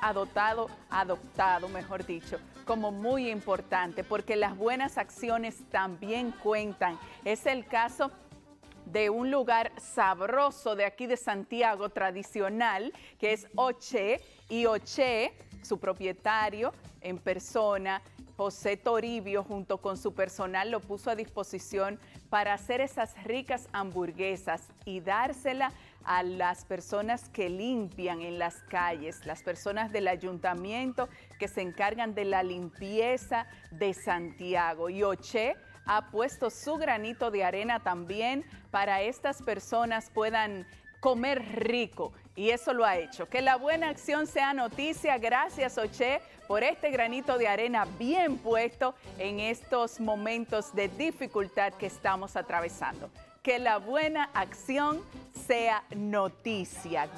adoptado, adoptado, mejor dicho, como muy importante, porque las buenas acciones también cuentan. Es el caso de un lugar sabroso de aquí de Santiago, tradicional, que es Oche, y Oche, su propietario en persona, José Toribio, junto con su personal, lo puso a disposición para hacer esas ricas hamburguesas y dársela las personas que limpian en las calles, las personas del ayuntamiento que se encargan de la limpieza de Santiago. Y Oche ha puesto su granito de arena también para estas personas puedan comer rico y eso lo ha hecho. Que la buena acción sea noticia. Gracias, Oche, por este granito de arena bien puesto en estos momentos de dificultad que estamos atravesando. Que la buena acción sea noticia.